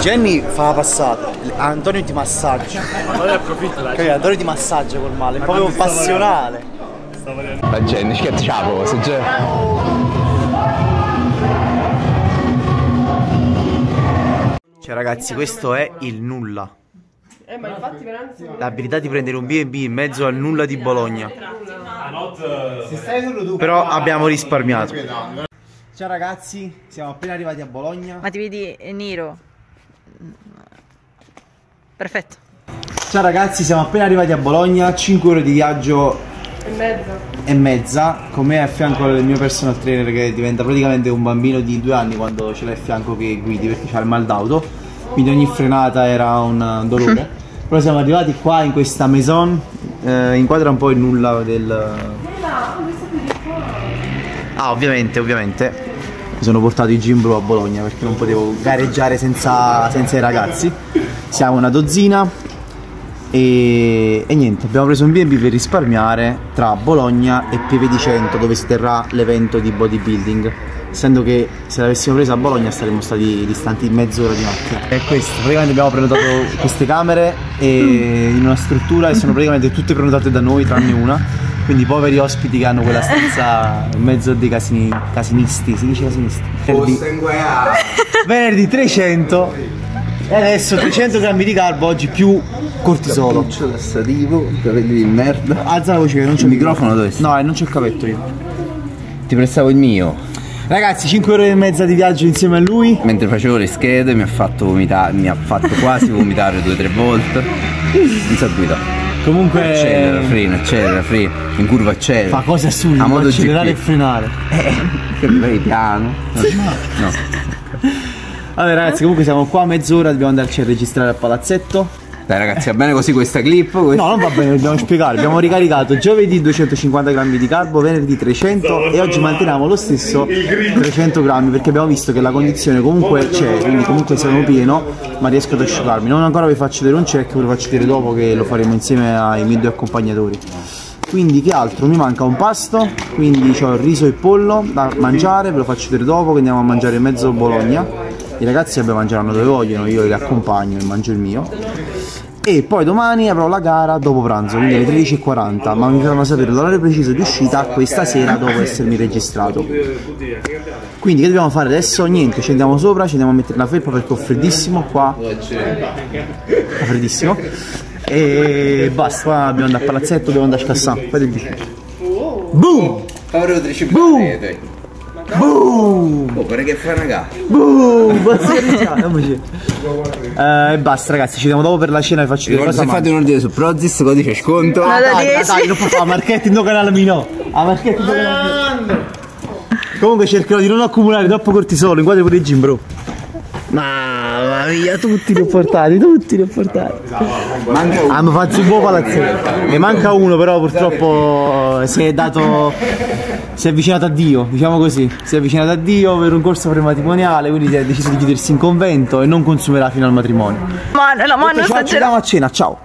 Jenny fa la passata, Antonio ti massaggia. Ma ne approfitta dai. Capito? Antonio ti massaggia col male, è proprio passionale. La Jenny schiacciavo, se c'è. Cioè ragazzi, questo è il nulla. Eh, ma infatti veramente L'abilità di prendere un B&B in mezzo al nulla di Bologna. Se stai solo tu. Però abbiamo risparmiato. Ciao ragazzi, siamo appena arrivati a Bologna. Ma ti vedi nero? Perfetto. Ciao ragazzi, siamo appena arrivati a Bologna, 5 ore di viaggio e mezza. e mezza. Con me a fianco il mio personal trainer che diventa praticamente un bambino di due anni quando ce l'hai a fianco che guidi perché c'ha il mal d'auto. Quindi ogni frenata era un dolore. Però siamo arrivati qua in questa maison, eh, inquadra un po' il nulla del... Ah, ovviamente, ovviamente. Mi sono portato i gin blu a Bologna perché non potevo gareggiare senza, senza i ragazzi. Siamo una dozzina e, e niente, abbiamo preso un B&B per risparmiare tra Bologna e Pieve di Cento dove si terrà l'evento di bodybuilding. Essendo che se l'avessimo presa a Bologna saremmo stati distanti mezz'ora di macchina. E questo, praticamente abbiamo prenotato queste camere in una struttura e sono praticamente tutte prenotate da noi tranne una quindi i poveri ospiti che hanno quella stanza in mezzo dei casini, casinisti, si dice casinisti. Venerdì, venerdì 300 e adesso 300 grammi di carbo oggi più cortisolo. Cappuccio tassativo, capelli di merda. Alza la voce che non c'è Il microfono dove? No, e non c'è il cavetto io. Ti prestavo il mio. Ragazzi, 5 ore e mezza di viaggio insieme a lui. Mentre facevo le schede mi ha fatto vomitare, mi ha fatto quasi vomitare due o tre volte. Non sa guidare. Comunque Accelera, frena, accelera, frena. In curva accelera. fa cose assurde, A modo accelerare e frenare. Che vai piano. No. Allora ragazzi, comunque siamo qua a mezz'ora, dobbiamo andarci a registrare al palazzetto. Dai ragazzi, va bene così questa clip? No, non va bene, dobbiamo spiegare. Abbiamo ricaricato giovedì 250 grammi di carbo, venerdì 300 e oggi manteniamo lo stesso 300 grammi perché abbiamo visto che la condizione comunque c'è, quindi comunque sono pieno, ma riesco ad asciugarmi. Non ancora vi faccio vedere un check, ve lo faccio vedere dopo che lo faremo insieme ai miei due accompagnatori. Quindi che altro? Mi manca un pasto, quindi ho il riso e pollo da mangiare, ve lo faccio vedere dopo che andiamo a mangiare in mezzo Bologna. I ragazzi vabbè, mangeranno dove vogliono, io li accompagno e mangio il mio. E poi domani avrò la gara dopo pranzo, quindi alle 13.40, ma mi faranno sapere l'orario preciso di uscita questa sera dopo essermi registrato. Quindi che dobbiamo fare adesso? Niente, ci andiamo sopra, ci andiamo a mettere la felpa perché ho freddissimo qua. Fa freddissimo. E basta, qua dobbiamo andare a palazzetto, dobbiamo andare a scassare. Fate il vicino. Boom! Boom! Boom! Oh, pare che fai gara. Boom! Andiamoci. Eh, e basta ragazzi, ci vediamo dopo per la cena e faccio vedere cosa se fate un ordine su Prozis, codice sconto. Ma da Dai, dai, 10. dai, non può fare marchetti no canale mio. A marchetti no canale mio. Comunque cercherò di non accumulare troppo cortisolo, inquadri pure il gym bro. Mamma mia, tutti li ho portati, tutti li ho portati. Manca uno. Ah, mi faccio un buon palazzetto. Ne manca uno, però purtroppo eh, si è dato. Si è avvicinato a Dio, diciamo così. Si è avvicinato a Dio per un corso prematrimoniale, quindi si è deciso di chiudersi in convento e non consumerà fino al matrimonio. Ma no, ma non sta ci vediamo a cena, ciao.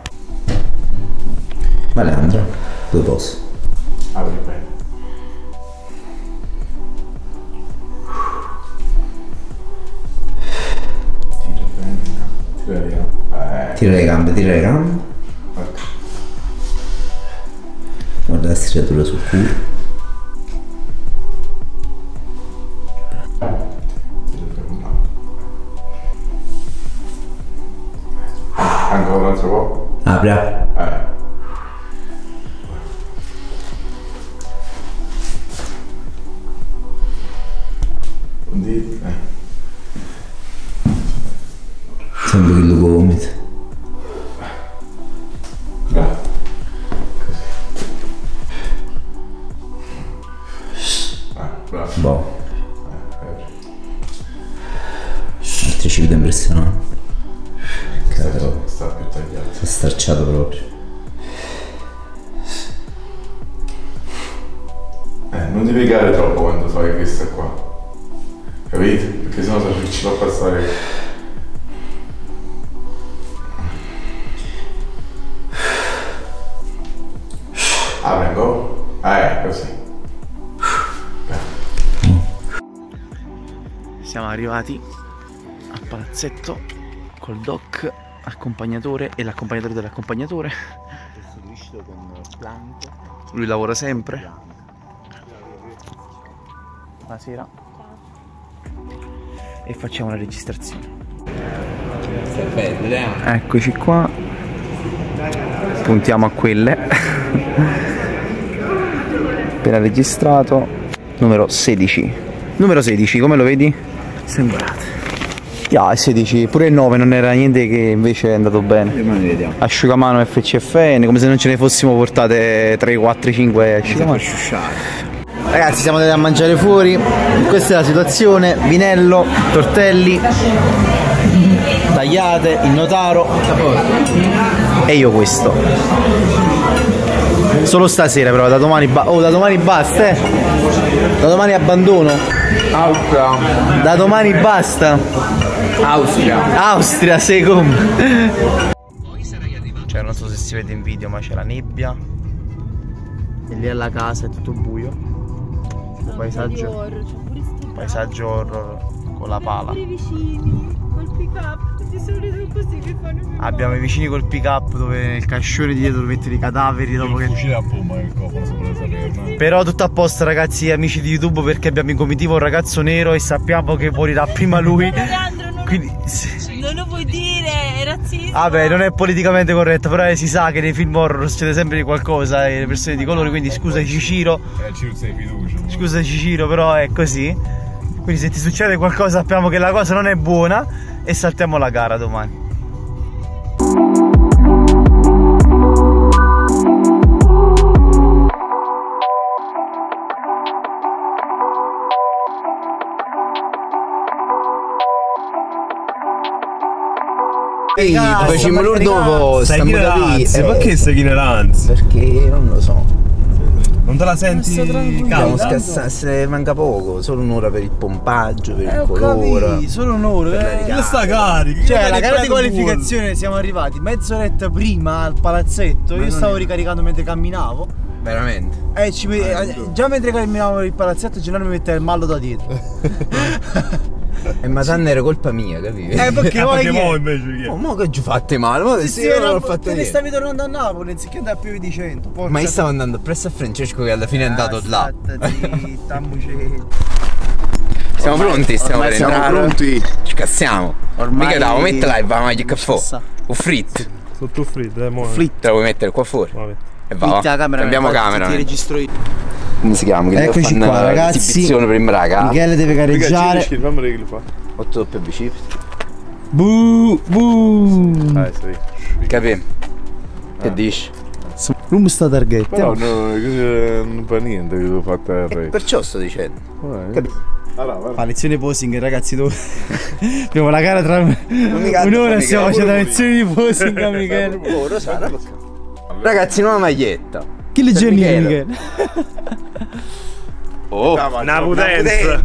Malandro, dove posso? Tira le gambe, tira le gambe. Guarda la stiratura sul culo. Ancora un altro po'. Apri, apri. Bravo. Boh, Eh, altri ci vedo impressionato. Cazzo, sta più tagliato. sta starciato proprio. Eh, non ti piegare troppo quando fai questa qua. Capito? Perché sennò se ci fa passare. Arrivati al palazzetto col doc accompagnatore e l'accompagnatore dell'accompagnatore. Lui lavora sempre. Buonasera. E facciamo la registrazione. Eh? Eccoci qua. Puntiamo a quelle. Appena registrato. Numero 16. Numero 16, come lo vedi? Sembrate. Il 16, pure il 9 non era niente che invece è andato bene. Vediamo. Asciugamano FCFN, come se non ce ne fossimo portate 3, 4, 5 asciugamano. Ragazzi, siamo andati a mangiare fuori. Questa è la situazione: vinello, tortelli, tagliate, il notaro. E io questo. Solo stasera però, da domani ba- Oh, da domani basta, eh. Da domani abbandono. Austria. Da domani basta. Austria. Austria, secondo. Cioè, non so se si vede in video, ma c'è la nebbia. E lì alla casa è tutto buio. Paesaggio. Paesaggio horror con la pala. Pick up di solito così che fanno Abbiamo i vicini col pick up dove nel cascione di dietro mettono i cadaveri dopo che. Fucile a pomma che cofano sopra la Salerno. Però tutto a posto ragazzi amici di YouTube perché abbiamo in comitiva un ragazzo nero e sappiamo che morirà prima lui. Leandro non, Quindi. non lo puoi dire, è razzista. Vabbè, non è politicamente corretto, però eh, si sa che nei film horror succede sempre qualcosa e le persone di colore, quindi scusa Ciciro, Eh, ci sei fiducia. scusa Ciciro, però è così. Quindi se ti succede qualcosa sappiamo che la cosa non è buona e saltiamo la gara domani. Ehi, facciamo l'ur dopo, Sei stiamo da lì. ignoranza, eh, perché sei ignoranza? Perché non lo so. Non te la senti calda? scassare, se manca poco, solo un'ora per il pompaggio, per Eh, il colore. solo un'ora. Che sta carica? Cioè, la gara di qualificazione siamo arrivati mezz'oretta prima al palazzetto. Io stavo ricaricando mentre camminavo. Veramente. Eh, ci me- eh, già mentre camminavo per il palazzetto, Gennaro mi metteva il mallo da dietro. E ma tanto era colpa mia, capito? Eh, perché Eh, che- mo invece che? Oh, mo che ci fate male? Ma Sì, sì, io non era- ho fatto niente. stavi tornando a Napoli anziché andare a più di 100. porca Ma io stavo andando presso a Francesco che alla fine è andato là. Zitta, Siamo pronti, stiamo ormai siamo pronti. Ci cassiamo. Ormai- Mica devo mettere là e va a mangiare caffè. Sta. O fritto. Sotto fritto, eh, mo. Flit. Te la vuoi mettere qua fuori? Vabbè. E va. Camera. Cambiamo camera. Ti eh. registro io. Come si chiama? Che Eccoci qua, ragazzi. Prima raga. Michele deve gareggiare. Fa. 8 doppie bicipiti. Bu, bu. Eh, sì. Capì? Che dici? Room sta target. Però no, eh, non fa niente che l'ho fatta a re. Perciò sto dicendo. Capito? Allora, guarda. Fa lezione posing ragazzi dove abbiamo la gara tra mica- un'ora mica- stiamo facendo pure lezioni di posing a Michele Oh, Rosana. Ragazzi, nuova maglietta. chi legge il Michele. Oh, Una potenza.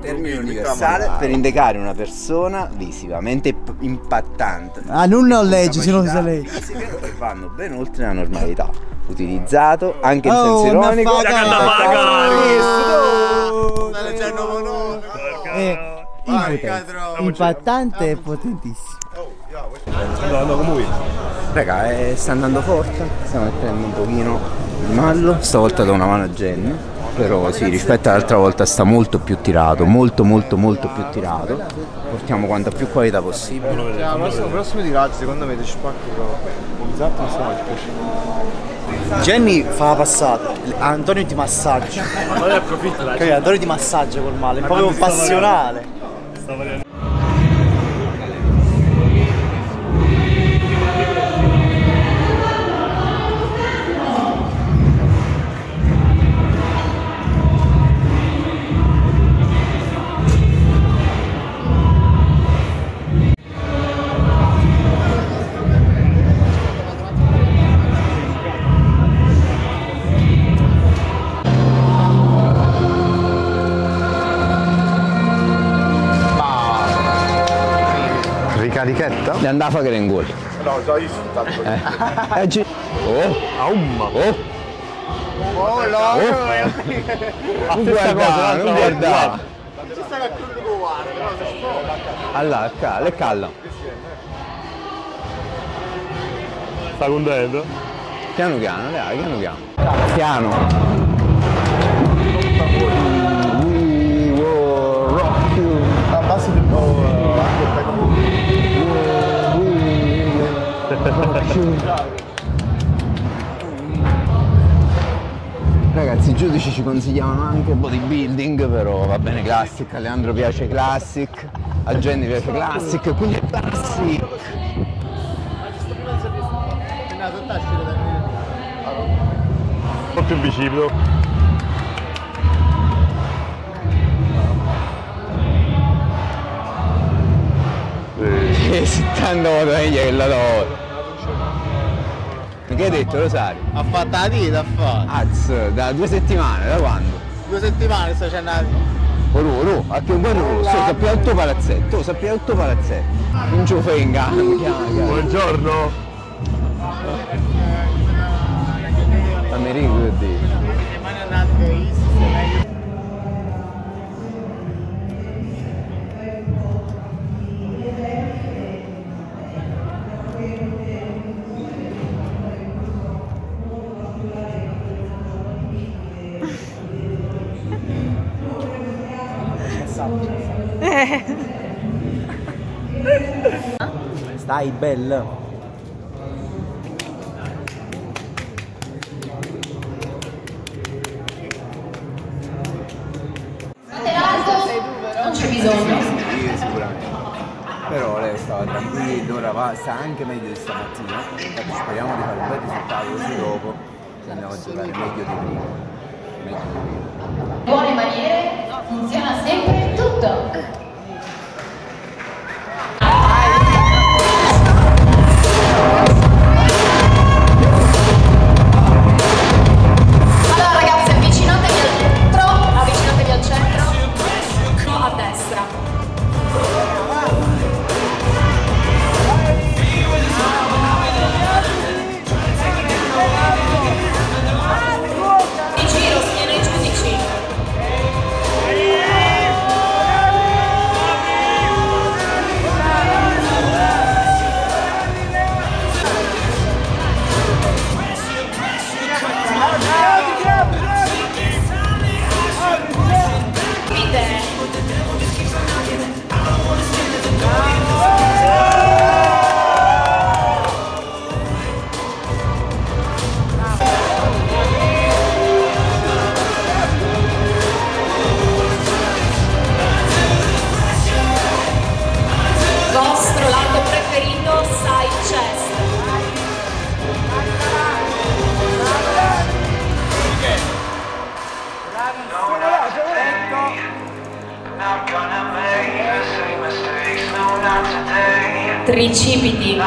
Termine universale per indicare una persona visivamente impattante. ah non lo leggi se non si Capacità legge. fisiche che vanno ben oltre la normalità. Utilizzato anche in Oh, senso ironico. affaga. Eh, impattante e potentissimo. No, no, come Raga, eh, sta andando forte, stiamo mettendo un pochino mallo, stavolta da una mano a Jenny, però sì, rispetto all'altra volta sta molto più tirato, molto molto molto più tirato, portiamo quanta più qualità possibile. il prossimo, prossimo tiraggio secondo me ti spacchi esatto non so Jenny fa la passata Antonio ti massaggia Ma ne approfitta? Antonio ti massaggia col male è proprio passionale Sta. Ne andava a fare un gol. No, già io sono eh, eh, Oh! Ah, Aumma! Oh! Oh, oh. no! Oh. Non guardare, non guardare! Ci sta che quello guarda, no, si può! Allora, calla, calla! Sta contento? Eh? Piano piano, dai, piano piano! Piano! Ragazzi, i giudici ci consigliavano anche bodybuilding, però va bene classic, a Leandro piace classic, a Jenny piace classic, quindi è classic. Un po' più vicino. Sì. Che 70 voto meglio che la tua. Che hai detto Rosario? Ha fatto la dita, ha fatto. Az, da due settimane, da quando? Due settimane sto facendo la Ru, ru, a che un buon ru, so, sappi al tuo palazzetto, sappi al tuo palazzetto. Non ci fai in gamba, chiama, chiama. Buongiorno. Fammi ricordare. Stai bella. Non c'è bisogno. Sì, sicuramente. Però lei stava tranquilla, ora va, sta anche meglio di stamattina. Infatti speriamo di fare un bel risultato così dopo ci andiamo a giocare meglio di prima. Meglio di prima. Buone maniere, funziona sempre tutto. Tricipiti.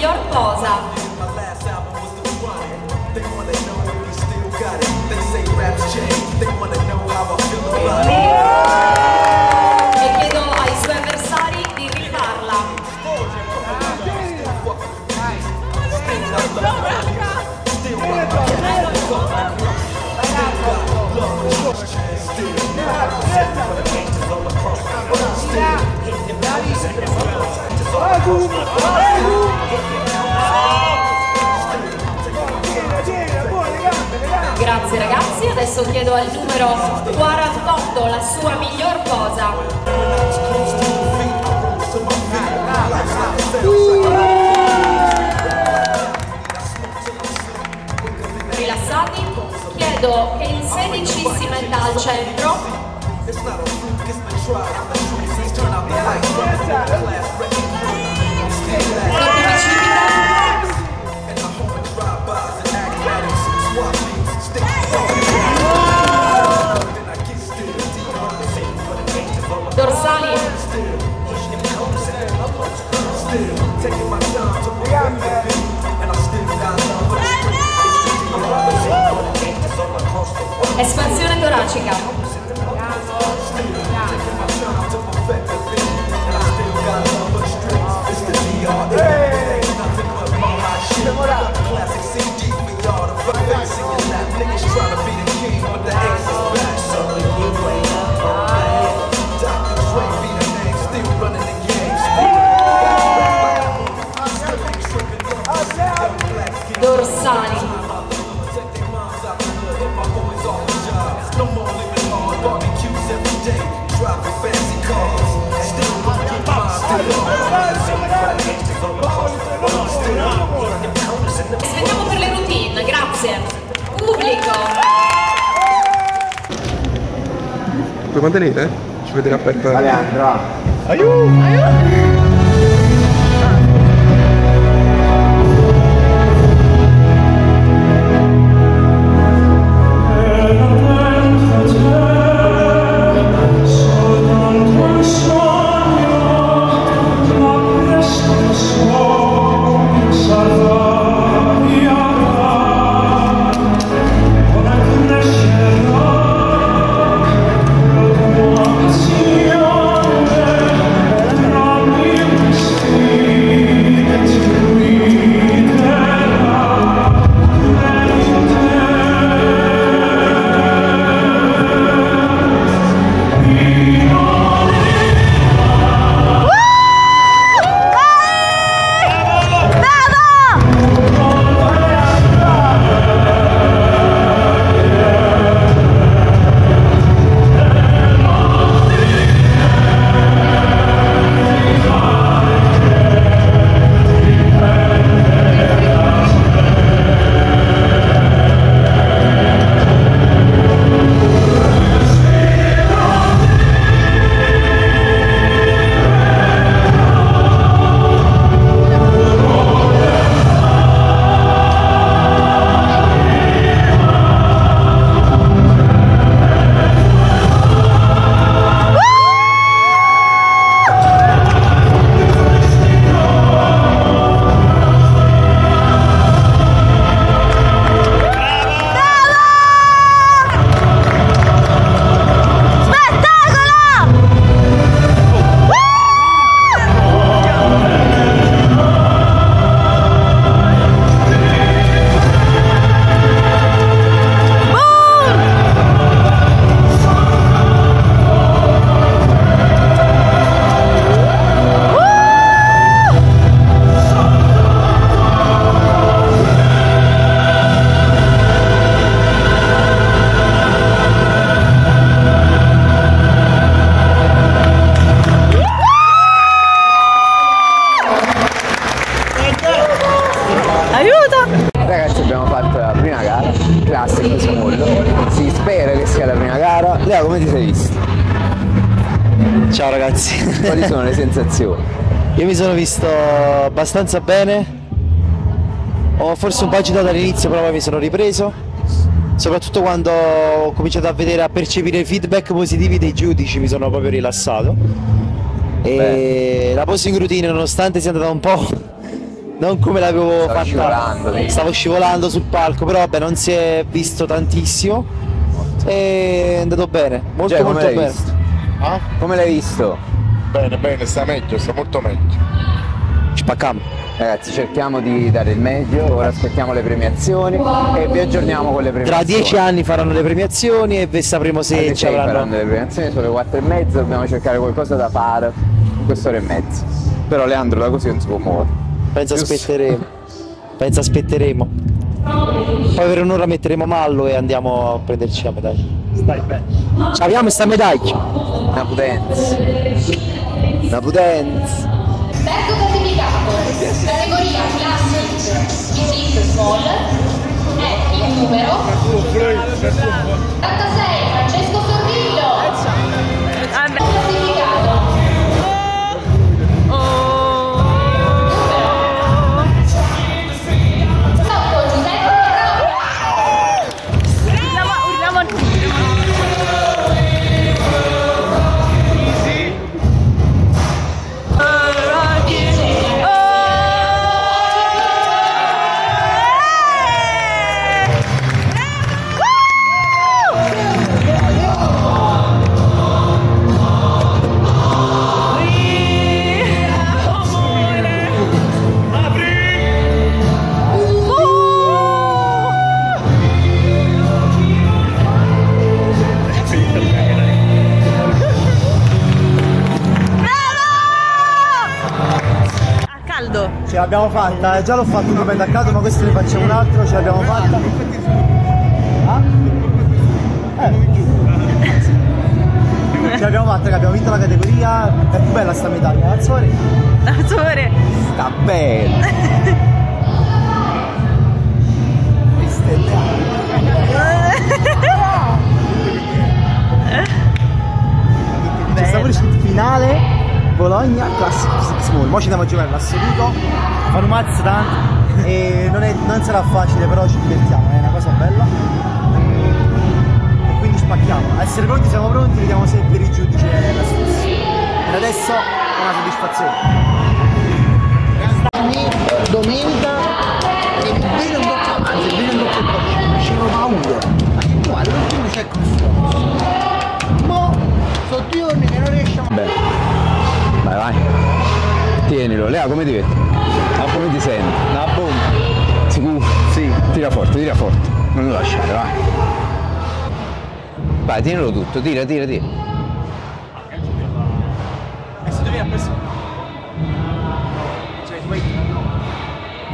Miglior posa. adesso chiedo al numero 48 la sua miglior cosa. rilassati, chiedo che il 16 si metta al centro Puoi mantenere? Ci vedrà aperta. Leandro, va. Aiuto! Ragazzi. Quali sono le sensazioni? Io mi sono visto abbastanza bene. Ho forse un po' agitato all'inizio, però poi mi sono ripreso. Soprattutto quando ho cominciato a vedere, a percepire i feedback positivi dei giudici, mi sono proprio rilassato. E la posing routine, nonostante sia andata un po' non come l'avevo fatta, scivolando, stavo scivolando sul palco, però vabbè, non si è visto tantissimo. E è andato bene, molto Cioè, molto bene. Ah? Come l'hai visto? Bene, bene, sta meglio, sta molto meglio. Spaccamo. Ragazzi cerchiamo di dare il meglio, ora aspettiamo le premiazioni e vi aggiorniamo con le Tra premiazioni. dieci anni faranno le premiazioni e vi sapremo se ci sei faranno avranno. le premiazioni, sono le quattro e mezza, dobbiamo cercare qualcosa da fare in quest'ora e mezza. Però Leandro da così non si può muovere. Penso Giusto? aspetteremo. Penso aspetteremo. Poi per un'ora metteremo mallo e andiamo a prenderci la medaglia. Stai bene. Ci abbiamo sta medaglia. Una potenza. Una potenza. Terzo classificato, categoria Classic Physique Small, è il numero 46 l'abbiamo fatta, eh, già l'ho fatto un po' attaccato, ma questo ne facciamo un altro, ce l'abbiamo fatta. Ah? Eh. Ce l'abbiamo fatta che abbiamo vinto la categoria, è più bella sta medaglia, Azzori? Azzurre. Sta bene. Stato pure il finale Bologna Classic Small. Mo ci andiamo a giocare l'assoluto, fanno mazza tanto e non, è- non sarà facile però ci divertiamo, è una cosa bella. E quindi spacchiamo. A essere pronti siamo pronti, vediamo se per i giudici è la stessa. Per adesso è una soddisfazione. Domenica e bene un doppio avanti, bene un doppio avanti, c'è paura. Ma che guarda, l'ultimo c'è questo. Tienilo. Lea, come ti vedi? Ma come ti senti? Una bomba. Sicuro? Sì. Tira forte, tira forte. Non lo lasciare, vai. Vai, tienilo tutto, tira, tira, tira. E se devi. Cioè, tu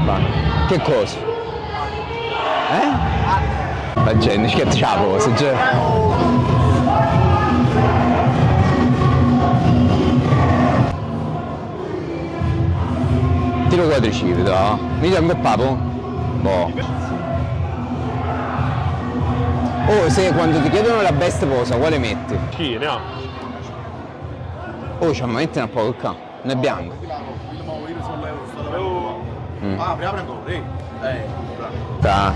Vai. Che cosa? Eh? La gente, che c'ha la Tiro quadricipite, no? Mi dai un po' papo? Boh. Oh, se quando ti chiedono la best posa, quale metti? Chi ne ha? Oh, ci metti un po' qua. Non è bianco. Ah, apri, apri ancora, eh. Da.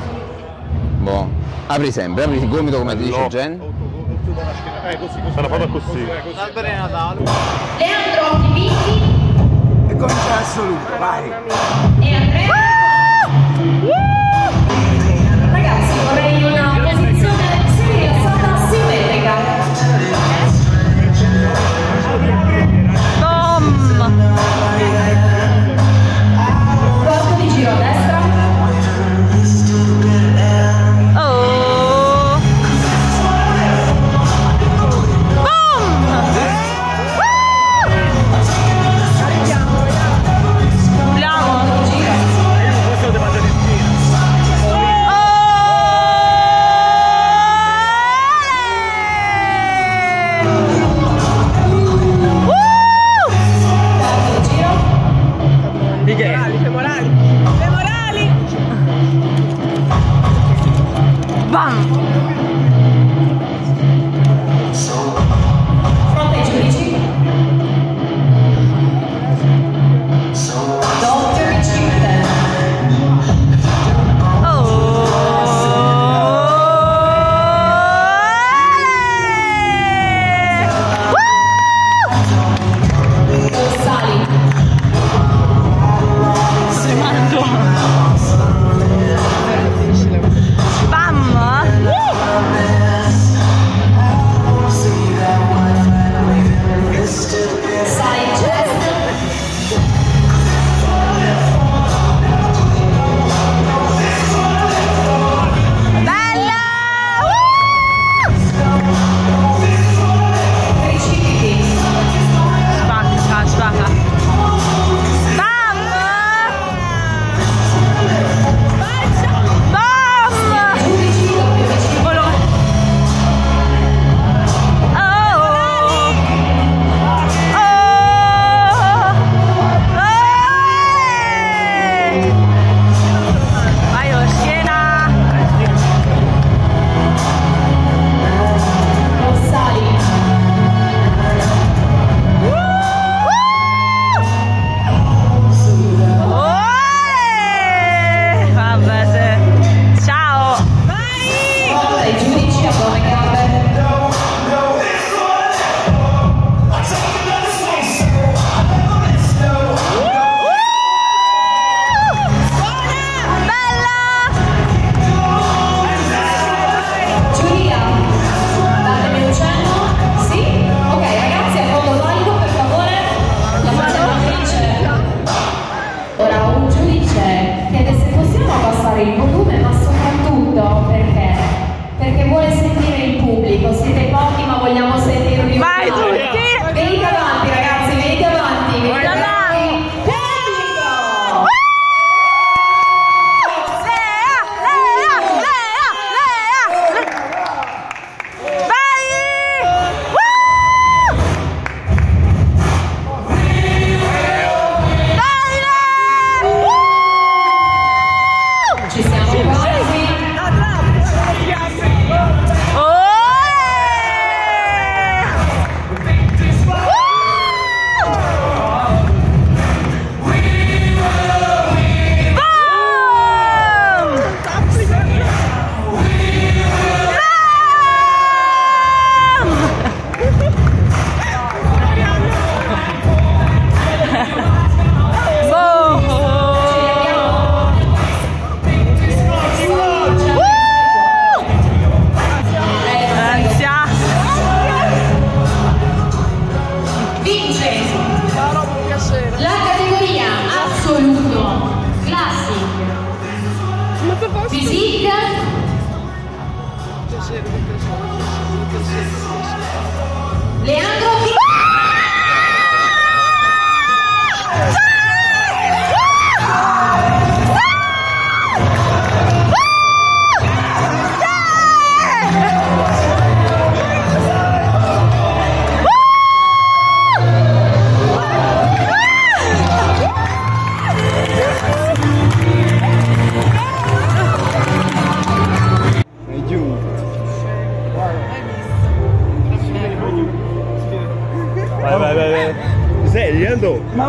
Boh. Apri sempre, apri il gomito come ti dice Jen. Eh, così, così. Una foto così. Albero di Natale. Leandro Ottivitti E comincia l'assoluto, vai. e Andrea. Ragazzi,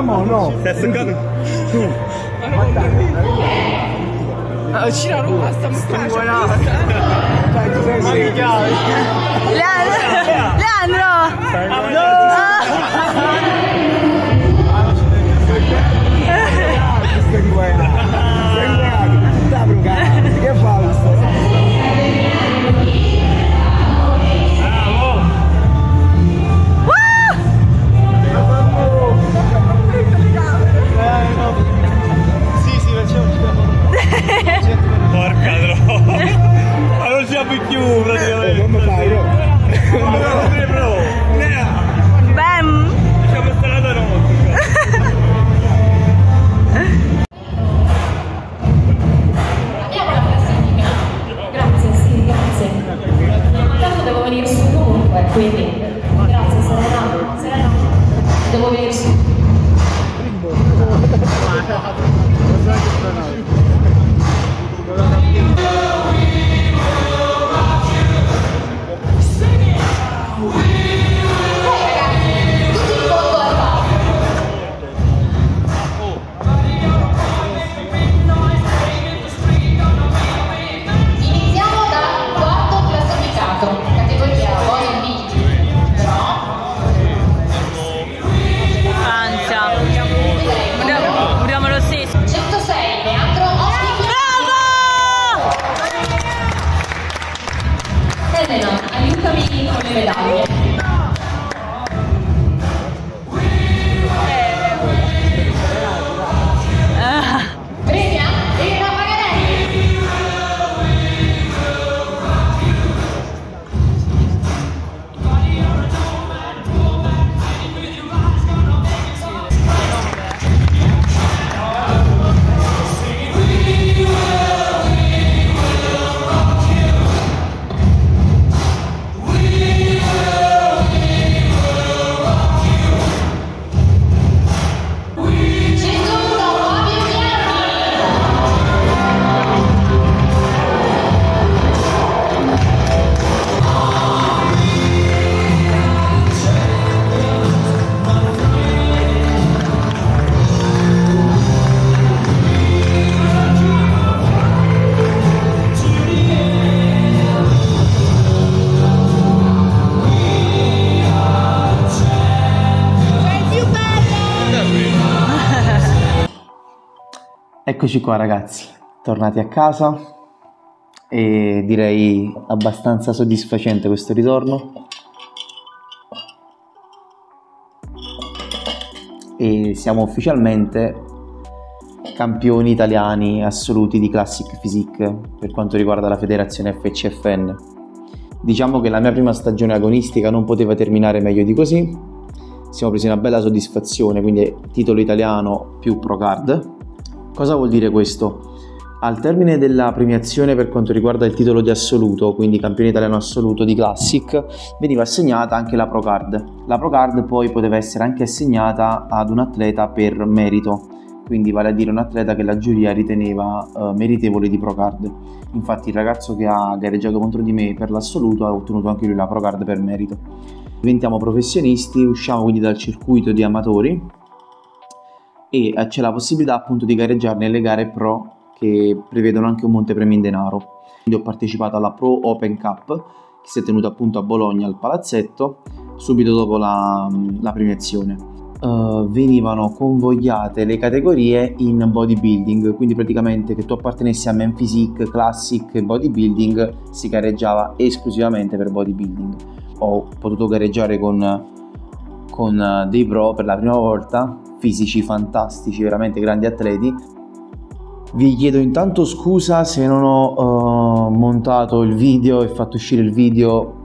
Leandro? Mamma, no. Stai seccando? Vicino Roma, sta mustacia. Leandro! Eccoci qua ragazzi, tornati a casa e direi abbastanza soddisfacente questo ritorno. E siamo ufficialmente campioni italiani assoluti di Classic Physique per quanto riguarda la federazione FCFN. Diciamo che la mia prima stagione agonistica non poteva terminare meglio di così. Siamo presi una bella soddisfazione, quindi titolo italiano più pro card. Cosa vuol dire questo? Al termine della premiazione per quanto riguarda il titolo di assoluto, quindi campione italiano assoluto di Classic, veniva assegnata anche la Pro Card. La Pro Card poi poteva essere anche assegnata ad un atleta per merito, quindi vale a dire un atleta che la giuria riteneva eh, meritevole di Pro Card. Infatti il ragazzo che ha gareggiato contro di me per l'assoluto ha ottenuto anche lui la Pro Card per merito. Diventiamo professionisti, usciamo quindi dal circuito di amatori e eh, c'è la possibilità appunto di gareggiare nelle gare pro che prevedono anche un montepremi in denaro. Quindi ho partecipato alla Pro Open Cup che si è tenuta appunto a Bologna al palazzetto subito dopo la, la premiazione. Uh, venivano convogliate le categorie in bodybuilding, quindi praticamente che tu appartenessi a Men Physique, Classic e Bodybuilding si gareggiava esclusivamente per bodybuilding. Ho potuto gareggiare con, con eh, dei pro per la prima volta fisici fantastici, veramente grandi atleti. Vi chiedo intanto scusa se non ho uh, montato il video e fatto uscire il video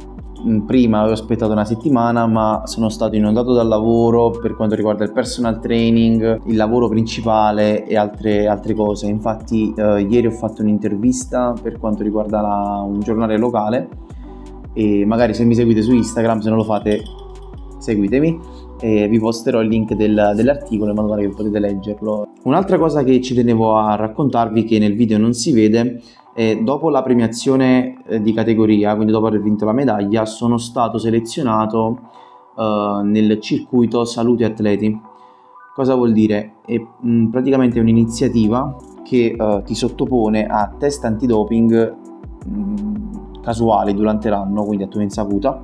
mm, prima, avevo aspettato una settimana, ma sono stato inondato dal lavoro per quanto riguarda il personal training, il lavoro principale e altre, altre cose. Infatti uh, ieri ho fatto un'intervista per quanto riguarda la, un giornale locale e magari se mi seguite su Instagram, se non lo fate seguitemi e vi posterò il link del, dell'articolo in modo tale che potete leggerlo. Un'altra cosa che ci tenevo a raccontarvi che nel video non si vede è dopo la premiazione eh, di categoria, quindi dopo aver vinto la medaglia, sono stato selezionato uh, nel circuito Salute Atleti. Cosa vuol dire? È mh, praticamente un'iniziativa che uh, ti sottopone a test antidoping mh, casuali durante l'anno, quindi a tua insaputa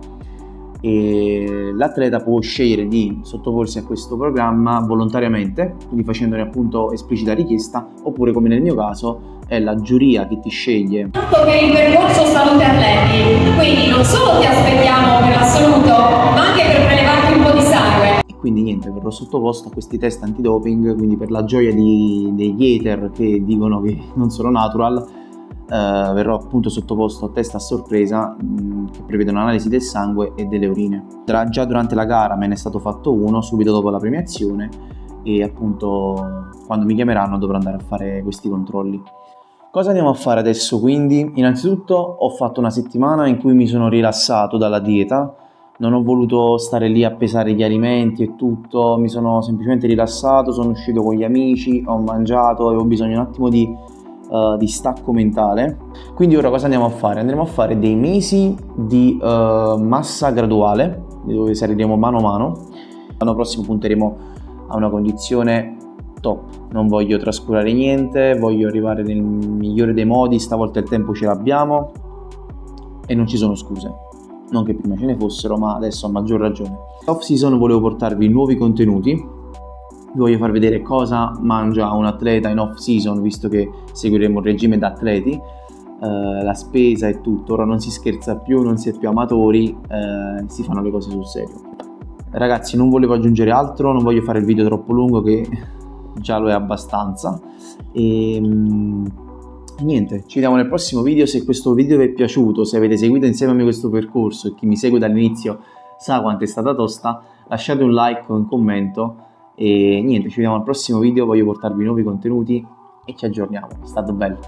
e l'atleta può scegliere di sottoporsi a questo programma volontariamente, quindi facendone appunto esplicita richiesta, oppure come nel mio caso è la giuria che ti sceglie. Per il percorso salute atleti, quindi non solo ti aspettiamo per l'assoluto, ma anche per prelevarti un po' di sangue. E quindi niente, verrò sottoposto a questi test antidoping, quindi per la gioia di, degli hater che dicono che non sono natural, Uh, verrò appunto sottoposto a test a sorpresa mh, che prevede un'analisi del sangue e delle urine. Tra, già durante la gara me ne è stato fatto uno subito dopo la premiazione e appunto quando mi chiameranno dovrò andare a fare questi controlli. Cosa andiamo a fare adesso quindi? Innanzitutto ho fatto una settimana in cui mi sono rilassato dalla dieta, non ho voluto stare lì a pesare gli alimenti e tutto, mi sono semplicemente rilassato, sono uscito con gli amici, ho mangiato, avevo bisogno un attimo di uh, di stacco mentale. Quindi ora cosa andiamo a fare? Andremo a fare dei mesi di uh, massa graduale, dove saliremo mano a mano. L'anno prossimo punteremo a una condizione top. Non voglio trascurare niente, voglio arrivare nel migliore dei modi, stavolta il tempo ce l'abbiamo e non ci sono scuse. Non che prima ce ne fossero, ma adesso a maggior ragione. Off season volevo portarvi nuovi contenuti, vi voglio far vedere cosa mangia un atleta in off season visto che seguiremo un regime da atleti Uh, la spesa e tutto, ora non si scherza più, non si è più amatori, uh, si fanno le cose sul serio. Ragazzi, non volevo aggiungere altro, non voglio fare il video troppo lungo che già lo è abbastanza. E um, niente, ci vediamo nel prossimo video. Se questo video vi è piaciuto, se avete seguito insieme a me questo percorso e chi mi segue dall'inizio sa quanto è stata tosta, lasciate un like o un commento e niente, ci vediamo al prossimo video, voglio portarvi nuovi contenuti e ci aggiorniamo, è stato bello.